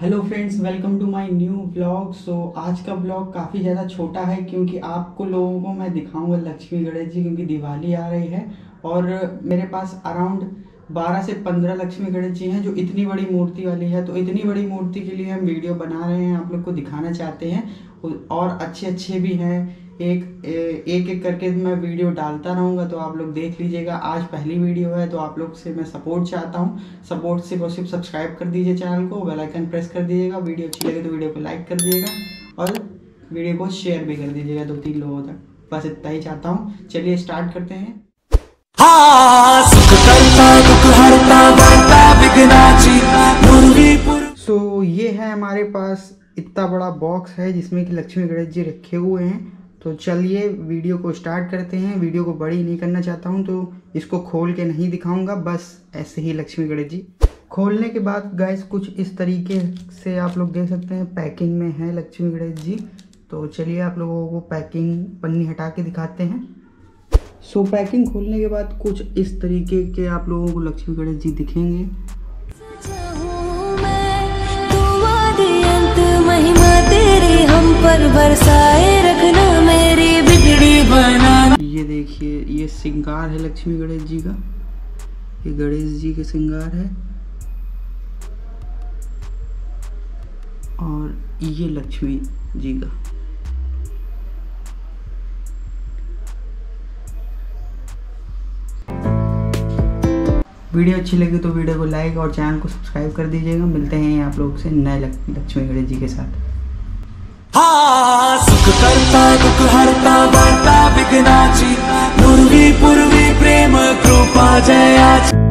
Hello friends welcome to my new blog so आज का blog काफ़ी ज़्यादा छोटा है क्योंकि आपको लोगों को मैं दिखाऊँगा लक्ष्मी गणेश जी, क्योंकि दिवाली आ रही है और मेरे पास अराउंड 12 से 15 लक्ष्मी गणेश जी हैं, जो इतनी बड़ी मूर्ति वाली है। तो इतनी बड़ी मूर्ति के लिए हम वीडियो बना रहे हैं, आप लोग को दिखाना चाहते हैं। और अच्छे अच्छे भी हैं। एक एक एक करके मैं वीडियो डालता रहूँगा तो आप लोग देख लीजिएगा। आज पहली वीडियो है तो आप लोग से मैं सपोर्ट चाहता हूँ। सपोर्ट से सिर्फ़ सब्सक्राइब कर दीजिए चैनल को, बेल आइकन प्रेस कर दीजिएगा। वीडियो अच्छी लगे तो वीडियो को लाइक कर दीजिएगा और वीडियो को शेयर भी कर दीजिएगा दो तीन लोगों तक। बस इतना ही चाहता हूँ। चलिए स्टार्ट करते हैं। सो so, ये है हमारे पास इतना बड़ा बॉक्स है जिसमें कि लक्ष्मी गणेश जी रखे हुए हैं। तो चलिए वीडियो को स्टार्ट करते हैं। वीडियो को बड़ी नहीं करना चाहता हूँ तो इसको खोल के नहीं दिखाऊँगा। बस ऐसे ही लक्ष्मी गणेश जी। खोलने के बाद गैस कुछ इस तरीके से आप लोग देख सकते हैं। पैकिंग में है लक्ष्मी गणेश जी। तो चलिए आप लोगों को पैकिंग पन्नी हटा के दिखाते हैं। सो पैकिंग खोलने के बाद कुछ इस तरीके के आप लोगों को लक्ष्मी गणेश जी दिखेंगे। ये देखिए, ये श्रृंगार है लक्ष्मी गणेश जी का। ये गणेश जी के श्रृंगार है। और ये लक्ष्मी जी का। वीडियो अच्छी लगी तो वीडियो को लाइक और चैनल को सब्सक्राइब कर दीजिएगा। मिलते हैं आप लोग से नए लक्ष्मी गणेश जी के साथ। हाँ सुख करता, दुख हरता बढ़ता विघ्नाची, पूर्वी पूर्वी प्रेम, कृपा, जयाची।